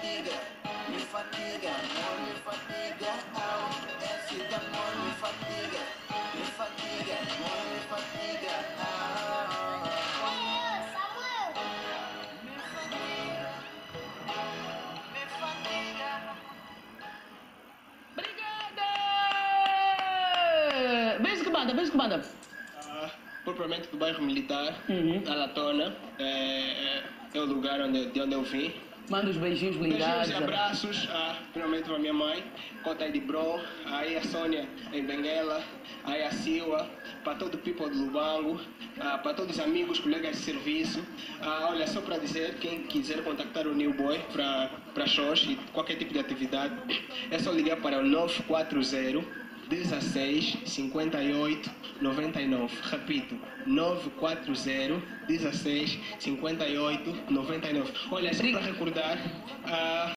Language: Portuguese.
fatiga, me fatiga, amor me fatiga, au, esse amor me fatiga, me fatiga, amor me fatiga, au. Me fatiga, me fatiga. Obrigada! Beijo que manda, beijo que manda. Ah, propriamente do bairro militar, Uhum. a Latona, é, é o lugar onde, de onde eu vim. Manda os beijinhos blindados. Beijinhos e abraços, ah, primeiramente para minha mãe, Cota de Bro, aí a Sônia em Benguela, aí a Silva, para todo o people do Lubango, ah, para todos os amigos, colegas de serviço. Ah, olha, só para dizer, quem quiser contactar o New Boy para shows e qualquer tipo de atividade, é só ligar para o 940 16 58 99. Repito, 940 16 58 99. Olha, só para recordar, ah,